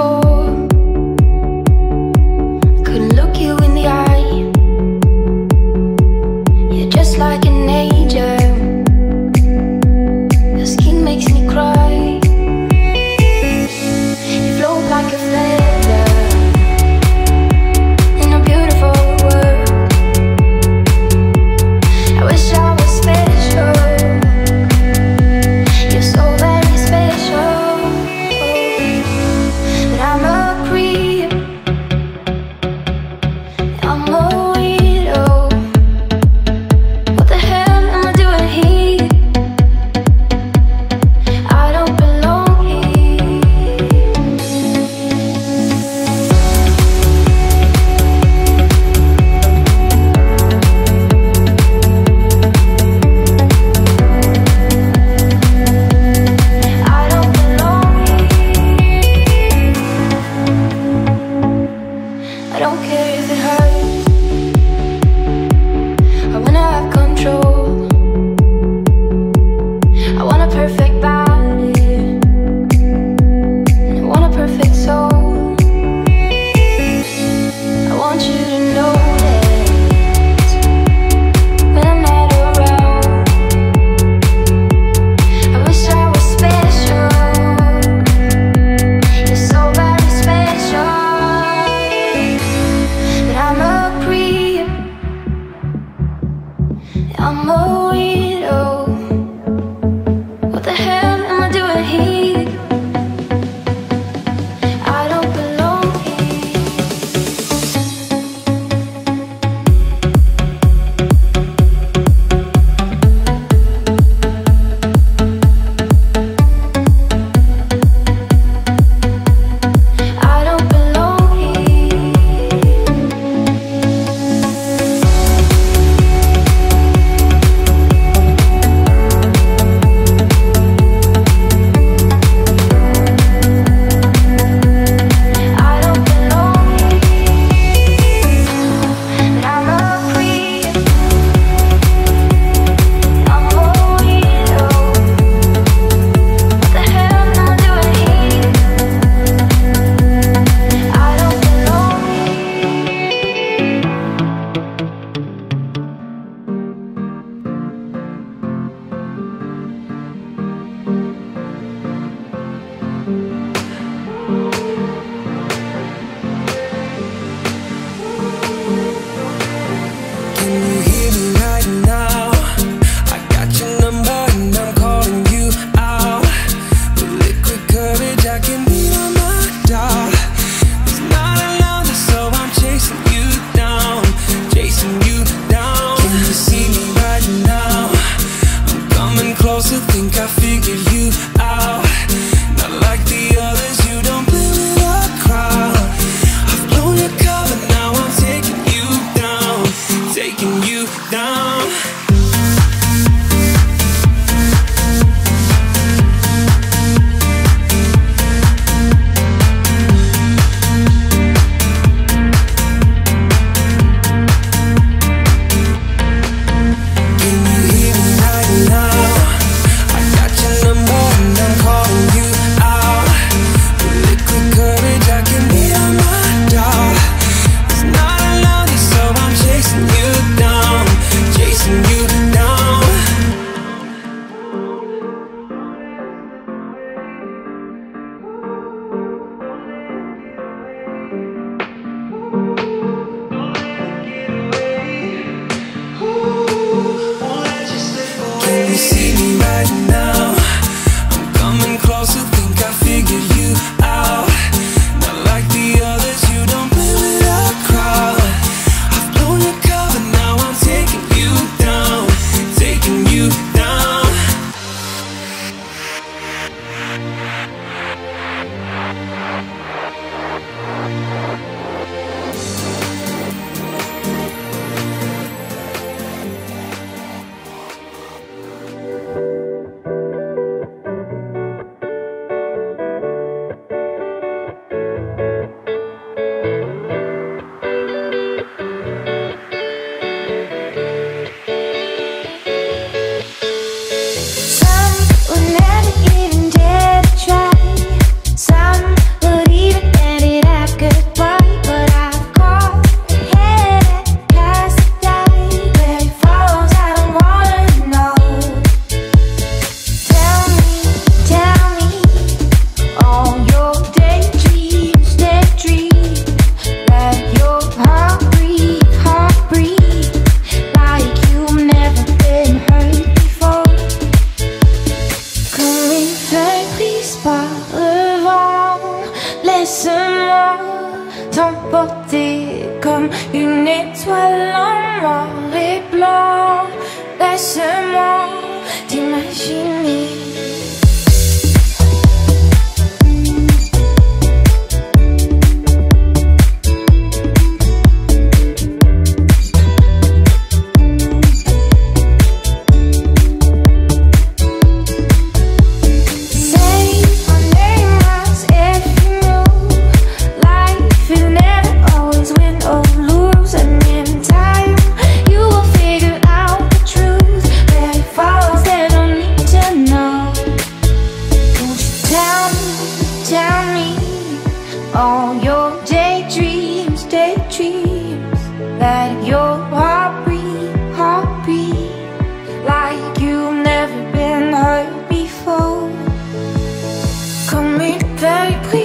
for T'emporter comme une étoile en noir et blanc. Laisse-moi t'imaginer very pretty.